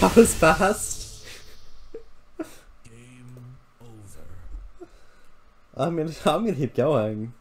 Alles verhasst. I'm gonna, I'm ja auch going.